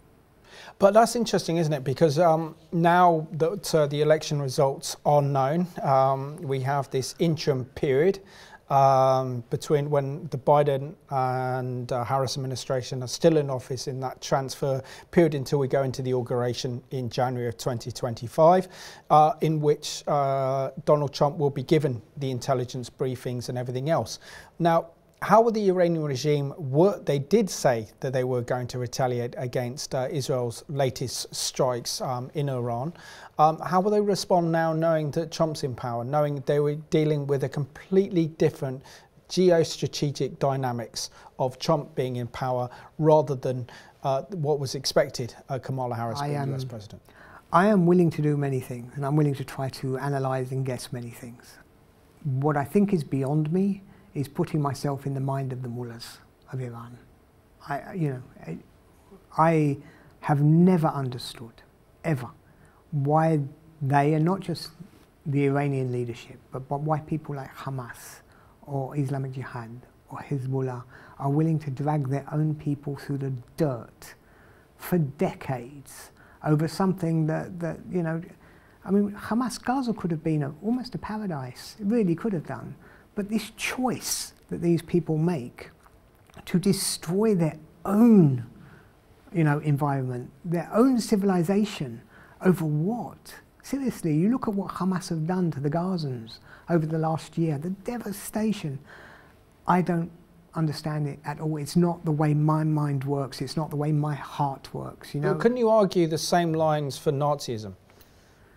But that's interesting, isn't it? Because um, now that uh, the election results are known, um, we have this interim period um, between when the Biden and uh, Harris administration are still in office in that transfer period until we go into the inauguration in January of 2025, uh, in which uh, Donald Trump will be given the intelligence briefings and everything else. Now, how will the Iranian regime work? They did say that they were going to retaliate against uh, Israel's latest strikes um, in Iran. Um, how will they respond now, knowing that Trump's in power, knowing they were dealing with a completely different geostrategic dynamics of Trump being in power rather than uh, what was expected uh, Kamala Harris being am, US president? I am willing to do many things, and I'm willing to try to analyze and guess many things. What I think is beyond me is putting myself in the mind of the mullahs of Iran. I, uh, you know, I, I have never understood, ever, why they, and not just the Iranian leadership, but, but why people like Hamas or Islamic Jihad or Hezbollah are willing to drag their own people through the dirt for decades over something that, that you know, I mean, Hamas, Gaza could have been a, almost a paradise. It really could have done. But this choice that these people make to destroy their own you know, environment, their own civilization, over what? Seriously, you look at what Hamas have done to the Gazans over the last year, the devastation. I don't understand it at all. It's not the way my mind works. It's not the way my heart works. You know. Well, couldn't you argue the same lines for Nazism?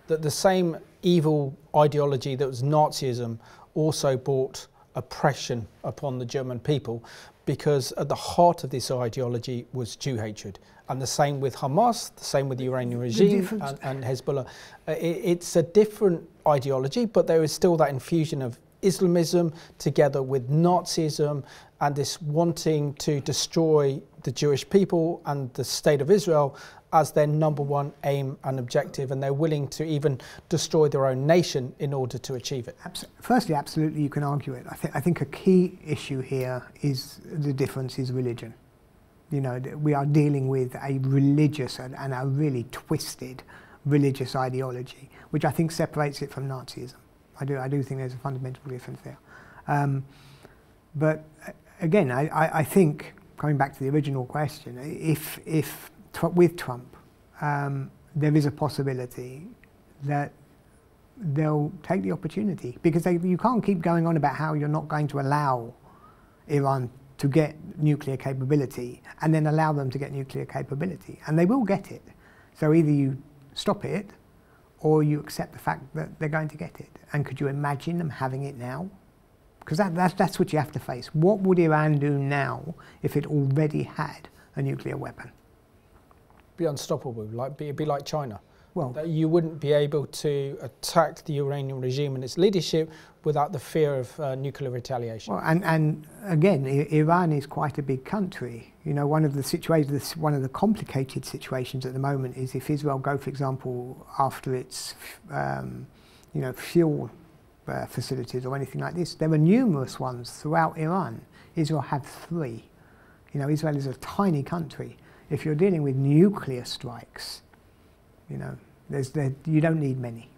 That the same evil ideology that was Nazism also brought oppression upon the German people because at the heart of this ideology was Jew hatred. And the same with Hamas, the same with the Iranian regime and, and, Hezbollah. Uh, it, it's a different ideology, but there is still that infusion of Islamism together with Nazism and this wanting to destroy the Jewish people and the state of Israel as their number one aim and objective, and they're willing to even destroy their own nation in order to achieve it. Firstly, absolutely, you can argue it. I, th- I think a key issue here is the difference is religion. You know, we are dealing with a religious and, and a really twisted religious ideology, which I think separates it from Nazism. I do, I do think there's a fundamental difference there. Um, but again, I, I, I think, coming back to the original question, if, if with Trump, um, there is a possibility that they'll take the opportunity because they, you can't keep going on about how you're not going to allow Iran to get nuclear capability and then allow them to get nuclear capability. And they will get it. So either you stop it or you accept the fact that they're going to get it. And could you imagine them having it now? Because that, that's, that's what you have to face. What would Iran do now if it already had a nuclear weapon? Be unstoppable, like be, be like China. Well, that you wouldn't be able to attack the Iranian regime and its leadership without the fear of uh, nuclear retaliation. Well, and, and again, I Iran is quite a big country. You know, one of the situations, one of the complicated situations at the moment is if Israel go, for example, after its, um, you know, fuel uh, facilities or anything like this. There are numerous ones throughout Iran. Israel had three. You know, Israel is a tiny country. If you're dealing with nuclear strikes, you know, there's, there, you don't need many.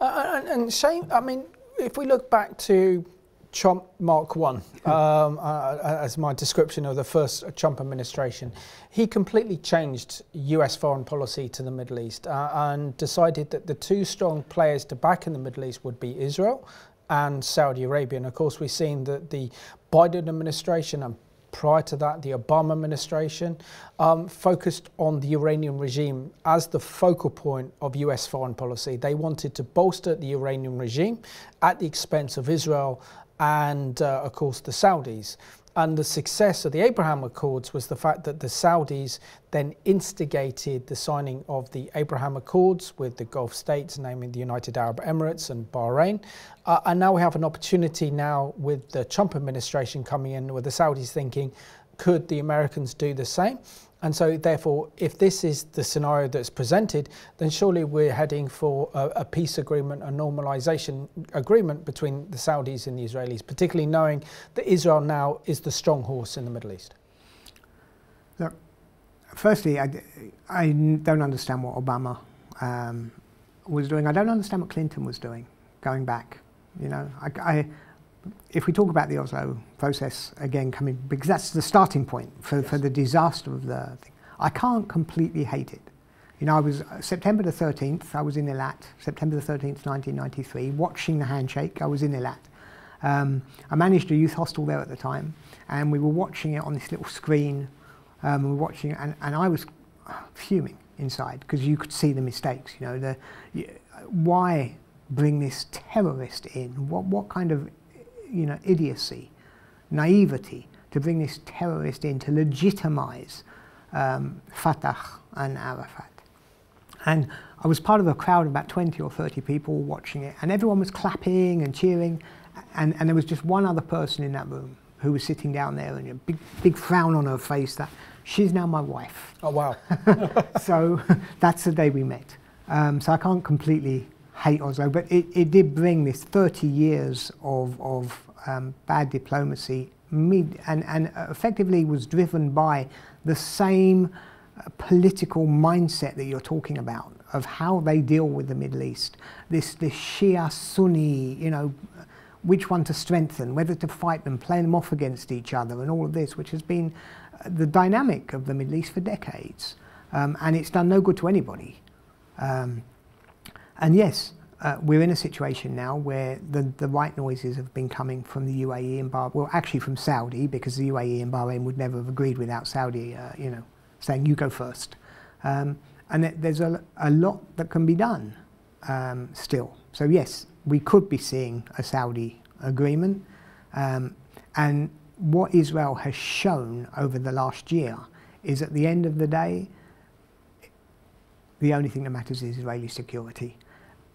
Uh, and, and Shane, I mean, if we look back to Trump Mark One, [laughs] um, uh, uh, as my description of the first Trump administration, he completely changed U.S. foreign policy to the Middle East uh, and decided that the two strong players to back in the Middle East would be Israel and Saudi Arabia. And of course, we've seen that the Biden administration and prior to that, the Obama administration um, focused on the Iranian regime as the focal point of US foreign policy. They wanted to bolster the Iranian regime at the expense of Israel and, uh, of course, the Saudis. And the success of the Abraham Accords was the fact that the Saudis then instigated the signing of the Abraham Accords with the Gulf states, namely the United Arab Emirates and Bahrain. Uh, and now we have an opportunity now with the Trump administration coming in, with the Saudis thinking, could the Americans do the same? And so, therefore, if this is the scenario that's presented, then surely we're heading for a, a, peace agreement, a normalization agreement between the Saudis and the Israelis, particularly knowing that Israel now is the strong horse in the Middle East. Look, firstly, I, I don't understand what Obama um, was doing. I don't understand what Clinton was doing going back. You know, I, if we talk about the Oslo process again coming, because that's the starting point for, yes. for the disaster of the thing, I can't completely hate it. You know, I was uh, September the 13th, I was in Eilat, September the 13th, 1993, watching the handshake. I was in Eilat. Um, I managed a youth hostel there at the time, and we were watching it on this little screen. Um, we were watching it, and, and I was fuming inside because you could see the mistakes. You know, the, why bring this terrorist in? What, what kind of you know, idiocy, naivety to bring this terrorist in to legitimize um, Fatah and Arafat. And I was part of a crowd of about 20 or 30 people watching it, and everyone was clapping and cheering, and, and there was just one other person in that room who was sitting down there and a big, big frown on her face that she's now my wife. Oh, wow. [laughs] so [laughs] that's the day we met. Um, so I can't completely hate Oslo, but it, it did bring this 30 years of, of um, bad diplomacy mid, and, and effectively was driven by the same uh, political mindset that you're talking about of how they deal with the Middle East. This, this Shia Sunni, you know, which one to strengthen, whether to fight them, play them off against each other, and all of this, which has been uh, the dynamic of the Middle East for decades. Um, and it's done no good to anybody. Um, and yes, uh, we're in a situation now where the, the right noises have been coming from the UAE and Bahrain, well, actually from Saudi, because the UAE and Bahrain would never have agreed without Saudi, uh, you know, saying you go first. Um, and th there's a, a lot that can be done um, still. So yes, we could be seeing a Saudi agreement. Um, and what Israel has shown over the last year is at the end of the day, the only thing that matters is Israeli security.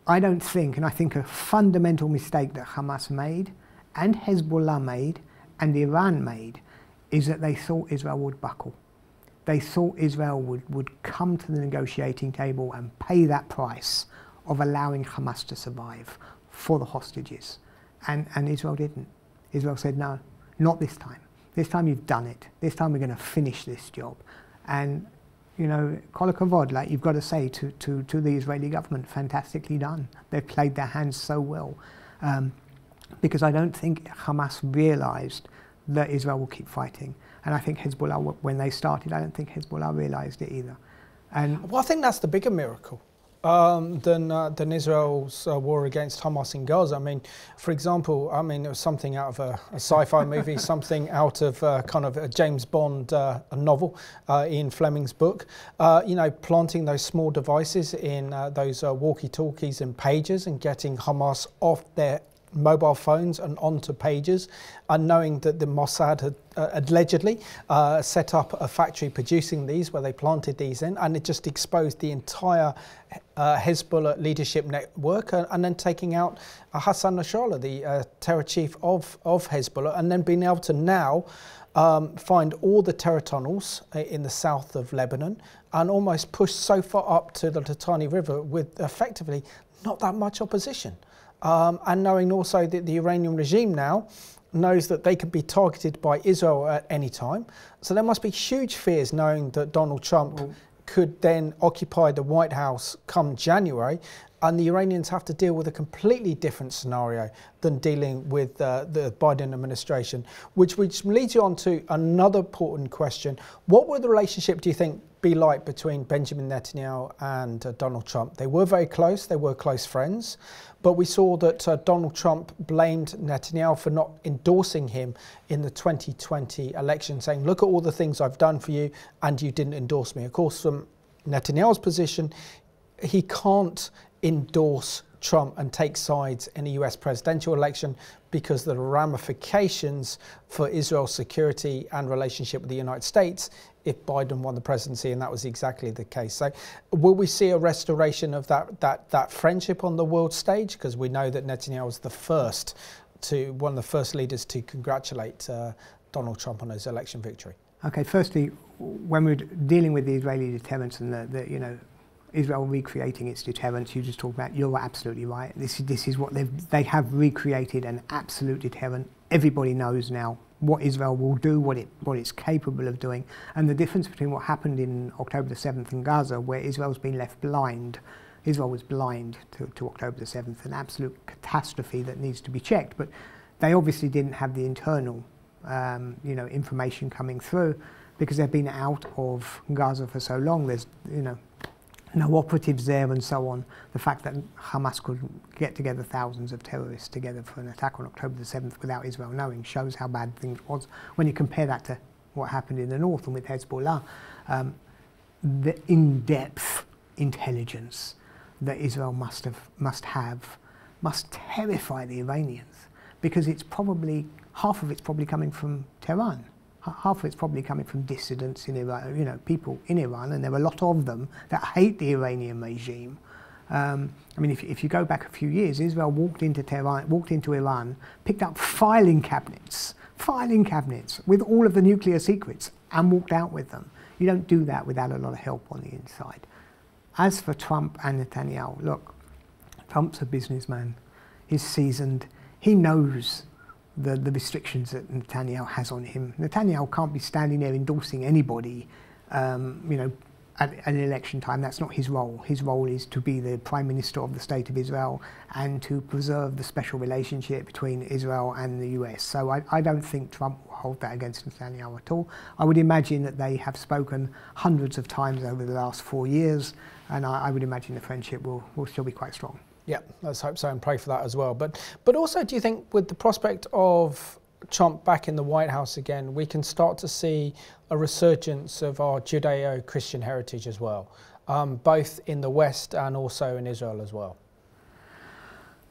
I don't think, and I think a fundamental mistake that Hamas made, and Hezbollah made, and Iran made, is that they thought Israel would buckle. They thought Israel would, would come to the negotiating table and pay that price of allowing Hamas to survive for the hostages. And, and Israel didn't. Israel said, no, not this time. This time you've done it. This time we're going to finish this job. And you know, Kol hakavod, like you've got to say to, to, to the Israeli government, fantastically done. They've played their hands so well. Um, because I don't think Hamas realized that Israel will keep fighting. And I think Hezbollah, when they started, I don't think Hezbollah realized it either. And well, I think that's the bigger miracle. Um, than uh, than Israel's uh, war against Hamas in Gaza. I mean, for example, I mean it was something out of a, a sci-fi [laughs] movie, something out of uh, kind of a James Bond uh, a novel, uh, Ian Fleming's book. Uh, you know, planting those small devices in those walkie-talkies and pages and getting Hamas off their mobile phones and onto pages, and knowing that the Mossad had uh, allegedly uh, set up a factory producing these where they planted these in, and it just exposed the entire uh, Hezbollah leadership network, uh, and then taking out uh, Hassan Nasrallah, the uh, terror chief of, of Hezbollah, and then being able to now um, find all the terror tunnels in the south of Lebanon and almost push so far up to the Litani River with effectively not that much opposition um, and knowing also that the Iranian regime now knows that they could be targeted by Israel at any time. So there must be huge fears knowing that Donald Trump well, could then occupy the White House come January. And the Iranians have to deal with a completely different scenario than dealing with uh, the Biden administration, which, which leads you on to another important question. What would the relationship, do you think, be like between Benjamin Netanyahu and uh, Donald Trump? They were very close, they were close friends. But we saw that uh, Donald Trump blamed Netanyahu for not endorsing him in the 2020 election, saying, Look at all the things I've done for you, and you didn't endorse me. Of course, from Netanyahu's position, he can't endorse Trump and take sides in a US presidential election because the ramifications for Israel's security and relationship with the United States if Biden won the presidency, and that was exactly the case. So, will we see a restoration of that that that friendship on the world stage? Because we know that Netanyahu was the first to one of the first leaders to congratulate uh, Donald Trump on his election victory. Okay, firstly, when we're dealing with the Israeli deterrence and the, the you know Israel recreating its deterrence, you just talked about. You're absolutely right. This is this is what they they have recreated an absolute deterrent. Everybody knows now what Israel will do, what, it, what it's capable of doing, and the difference between what happened in October the 7th in Gaza, where Israel's been left blind. Israel was blind to, to October the 7th, an absolute catastrophe that needs to be checked. But they obviously didn't have the internal um, you know, information coming through because they've been out of Gaza for so long. There's, you know, no operatives there and so on. The fact that Hamas could get together thousands of terrorists together for an attack on October the 7th without Israel knowing shows how bad things was. When you compare that to what happened in the north and with Hezbollah, um, the in-depth intelligence that Israel must have, must have, must terrify the Iranians because it's probably half of it's probably coming from Tehran half of it's probably coming from dissidents in Iran, you know, people in Iran, and there are a lot of them that hate the Iranian regime. Um, I mean, if, if you go back a few years, Israel walked into Tehran, walked into Iran, picked up filing cabinets, filing cabinets with all of the nuclear secrets, and walked out with them. You don't do that without a lot of help on the inside. As for Trump and Netanyahu, look, Trump's a businessman. He's seasoned. He knows the, the restrictions that Netanyahu has on him. Netanyahu can't be standing there endorsing anybody, um, you know, at, an election time. That's not his role. His role is to be the Prime Minister of the State of Israel and to preserve the special relationship between Israel and the US. So I, I don't think Trump will hold that against Netanyahu at all. I would imagine that they have spoken hundreds of times over the last four years, and I, I would imagine the friendship will, will still be quite strong. Yeah, let's hope so and pray for that as well. But but also, do you think with the prospect of Trump back in the White House again, we can start to see a resurgence of our Judeo-Christian heritage as well, um, both in the West and also in Israel as well?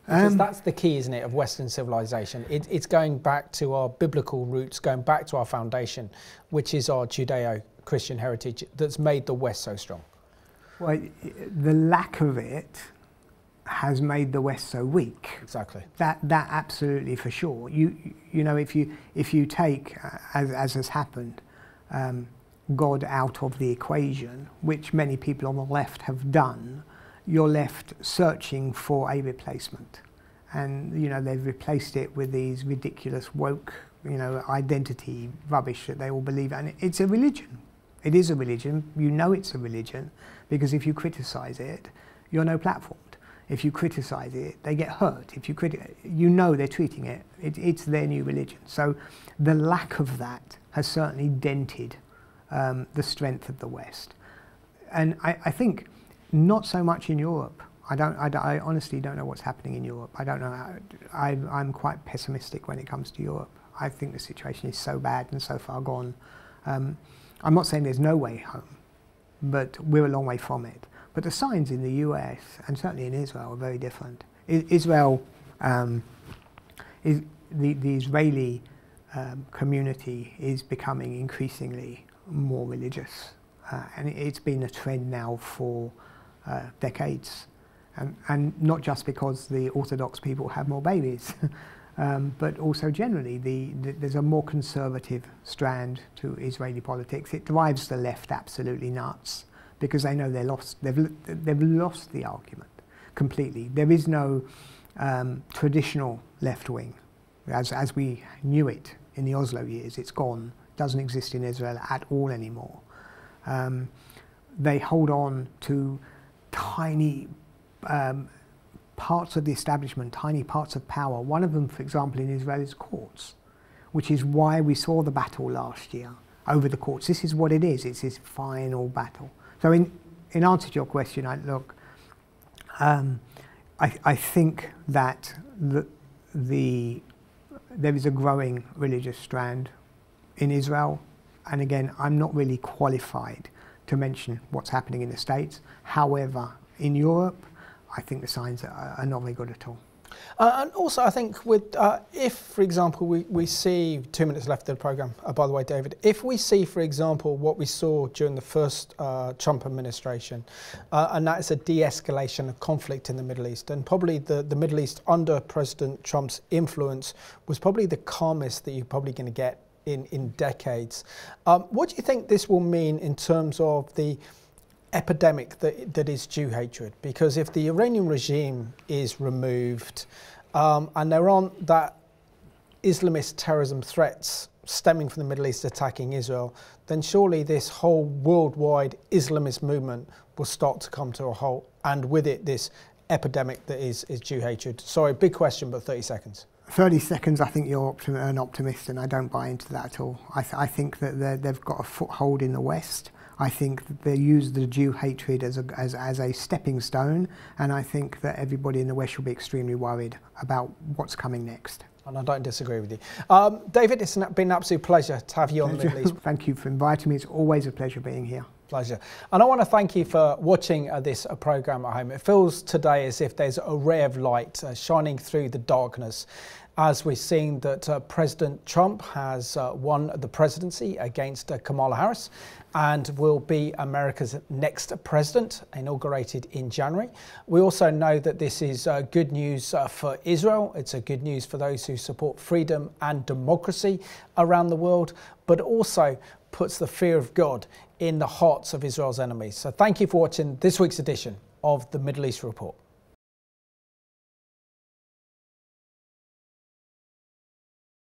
Because um, that's the key, isn't it, of Western civilization? It, it's going back to our biblical roots, going back to our foundation, which is our Judeo-Christian heritage that's made the West so strong. Well, the lack of it has made the West so weak. Exactly. That that absolutely for sure. You you know if you if you take uh, as as has happened, um, God out of the equation, which many people on the left have done, you're left searching for a replacement, and you know they've replaced it with these ridiculous woke you know identity rubbish that they all believe, and it's a religion. It is a religion. You know it's a religion because if you criticise it, you're no platform. If you criticize it, they get hurt. If you criti- you know they're treating it. it. It's their new religion. So the lack of that has certainly dented um, the strength of the West. And I, I think not so much in Europe. I don't. I, I, honestly don't know what's happening in Europe. I don't know. I, I'm quite pessimistic when it comes to Europe. I think the situation is so bad and so far gone. Um, I'm not saying there's no way home, but we're a long way from it. But the signs in the US and certainly in Israel are very different. I, Israel, um, is the, the Israeli um, community is becoming increasingly more religious. Uh, and it, it's been a trend now for uh, decades. And, and not just because the Orthodox people have more babies, [laughs] um, but also generally the, the, there's a more conservative strand to Israeli politics. It drives the left absolutely nuts because they know they lost, they've, they've lost the argument completely. There is no um, traditional left wing as, as we knew it in the Oslo years. It's gone, doesn't exist in Israel at all anymore. Um, they hold on to tiny um, parts of the establishment, tiny parts of power. One of them, for example, in Israel is courts, which is why we saw the battle last year over the courts. This is what it is. It's this final battle. So in, in answer to your question, I look, um, I, I think that the, the, there is a growing religious strand in Israel. And again, I'm not really qualified to mention what's happening in the States. However, in Europe, I think the signs are, are not very good at all. Uh, and also, I think with uh, if, for example, we, we see two minutes left of the program. Uh, by the way, David, if we see, for example, what we saw during the first uh, Trump administration, uh, and that is a de-escalation of conflict in the Middle East, and probably the, the Middle East under President Trump's influence was probably the calmest that you're probably going to get in in decades. Um, what do you think this will mean in terms of the epidemic that, that is Jew hatred. Because if the Iranian regime is removed um, and there aren't that Islamist terrorism threats stemming from the Middle East attacking Israel, then surely this whole worldwide Islamist movement will start to come to a halt, and with it, this epidemic that is, is Jew hatred. Sorry, big question, but 30 seconds. 30 seconds, I think you're an optimist, and I don't buy into that at all. I, th I think that they've got a foothold in the West. I think that they use the Jew hatred as a, as, as a stepping stone, and I think that everybody in the West should be extremely worried about what's coming next. And I don't disagree with you. Um, David, it's been an absolute pleasure to have you on the Middle East. [laughs] thank you for inviting me. It's always a pleasure being here. Pleasure. And I want to thank you for watching uh, this uh, programme at home. It feels today as if there's a ray of light uh, shining through the darkness as we're seeing that uh, President Trump has uh, won the presidency against uh, Kamala Harris and will be America's next president, inaugurated in January. We also know that this is uh, good news uh, for Israel. It's a good news for those who support freedom and democracy around the world, but also puts the fear of God in the hearts of Israel's enemies. So thank you for watching this week's edition of the Middle East Report.